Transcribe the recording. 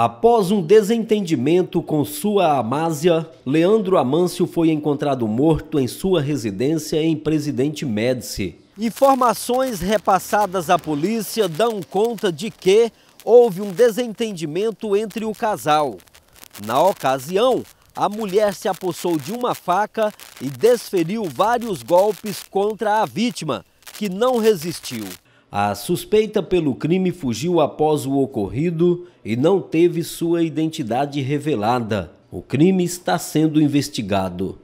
Após um desentendimento com sua Amásia, Leandro Amâncio foi encontrado morto em sua residência em Presidente Médici. Informações repassadas à polícia dão conta de que houve um desentendimento entre o casal. Na ocasião, a mulher se apossou de uma faca e desferiu vários golpes contra a vítima, que não resistiu. A suspeita pelo crime fugiu após o ocorrido e não teve sua identidade revelada. O crime está sendo investigado.